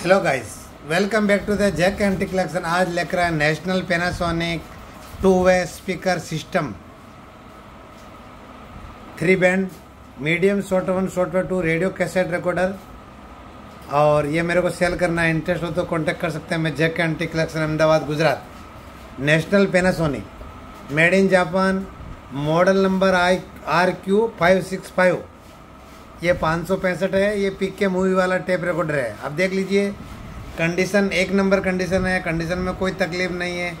Hello guys welcome back to the Jack antique collection आज लेकर आए National Panasonic two way speaker system three band medium short one short one two radio cassette recorder और ये मेरे को cell करना है इंटरेस्ट हो तो कांटेक्ट कर सकते हैं मैं Jack antique collection Ahmedabad, Gujarat. National Panasonic made in Japan model number I R Q five six five ये पाँच सौ पैंसठ है, ये पिक के मूवी वाला टेप रिकॉर्डर है। आप देख लीजिए कंडीशन एक नंबर कंडीशन है कंडीशन में कोई तकलीफ़ नहीं है।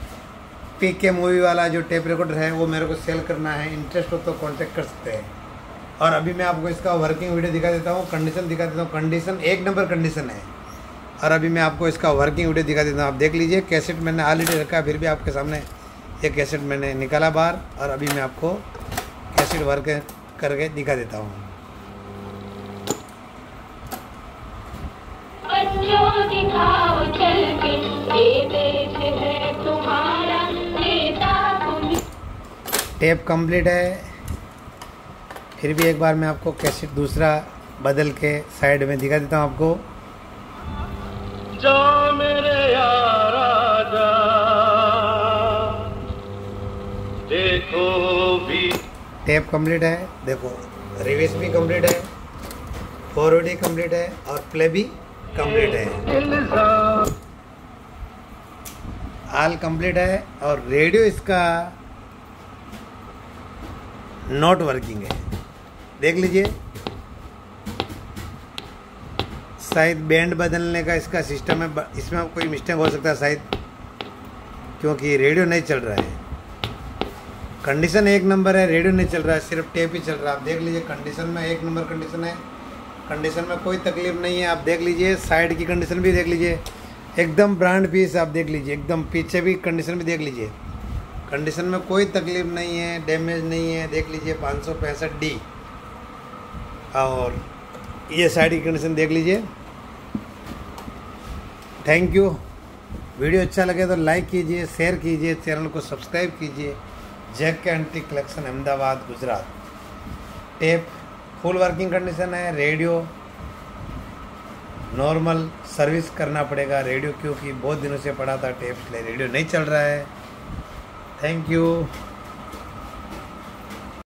पिक के मूवी वाला जो टेप रिकॉर्डर है, वो मेरे को सेल करना है इंटरेस्ट हो तो कांटेक्ट कर सकते हैं। और अभी मैं आपको इसका वर्किंग वीडियो दिखा देता हूँ कंडीशन दिखा देता हूँ। कंडीशन एक नंबर कंडीशन है। और अभी मैं आपको इसका वर्किंग वीडियो दिखा देता हूँ। आप देख लीजिए कैसेट मैंने ऑलरेडी रखा फिर भी आपके सामने ये कैसेट मैंने निकाला बाहर। और अभी मैं आपको कैसेट वर्क करके दिखा देता हूँ बच्चों दिखाओ चल के ये देश है तुम्हारा नेता तुम टेप कंप्लीट है। फिर भी एक बार मैं आपको कैसेट दूसरा बदल के साइड में दिखा देता हूँ आपको। जा मेरे यारा जा देखो भी। टेप कंप्लीट है। देखो रिवर्स भी कंप्लीट है। फॉरवर्ड भी कंप्लीट है और प्ले भी कंप्लीट है। ऑल कंप्लीट है और रेडियो इसका नॉट वर्किंग है। देख लीजिए। शायद बैंड बदलने का इसका सिस्टम है इसमें कोई मिस्टेक हो सकता है शायद, क्योंकि रेडियो नहीं चल रहा है। कंडीशन एक नंबर है रेडियो नहीं चल रहा है सिर्फ़ टेप ही चल रहा है। आप देख लीजिए कंडीशन में एक नंबर कंडीशन है। कंडीशन में कोई तकलीफ़ नहीं है, आप देख लीजिए साइड की कंडीशन भी देख लीजिए। एकदम ब्रांड पीस आप देख लीजिए, एकदम पीछे भी कंडीशन भी देख लीजिए। कंडीशन में कोई तकलीफ़ नहीं है डैमेज नहीं है, देख लीजिए, पाँच सौ पैंसठ डी और ये साइड की कंडीशन देख लीजिए। थैंक यू वीडियो अच्छा लगे तो लाइक कीजिए शेयर कीजिए चैनल को सब्सक्राइब कीजिए। Jack antique collection Ahmedabad Gujarat tape full working condition है, रेडियो नॉर्मल सर्विस करना पड़ेगा। रेडियो क्योंकि बहुत दिनों से पड़ा था, टेप ले रेडियो नहीं चल रहा है। Thank you